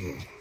Mm.